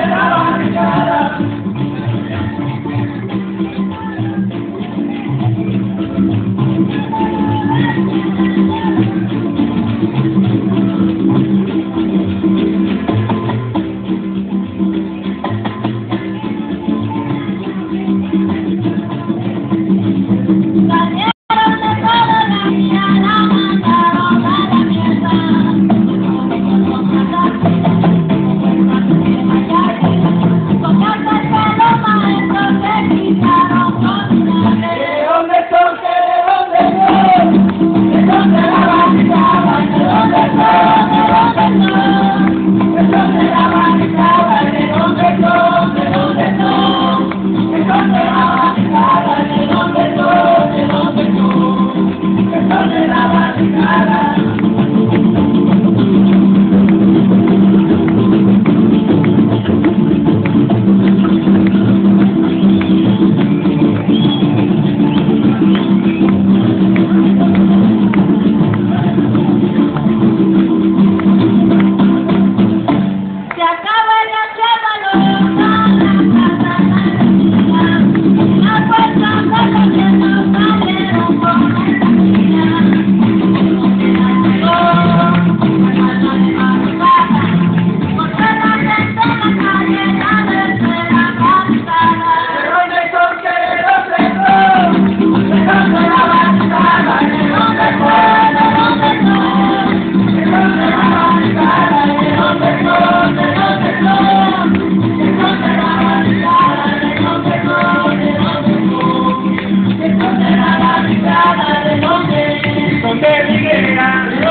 Será lá, la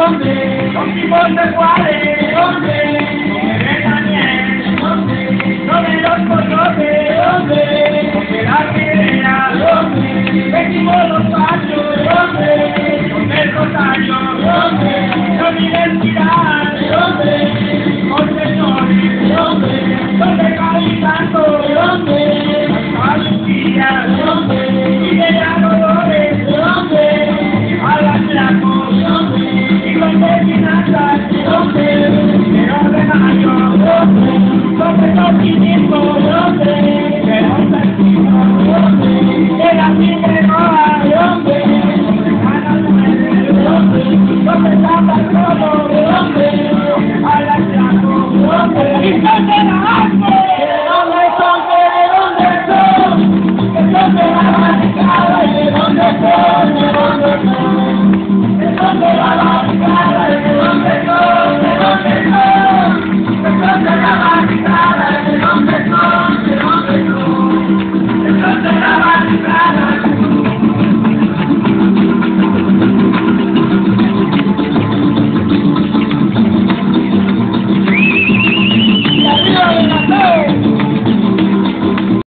¿Dónde? Don Simón de Juárez. ¿Dónde?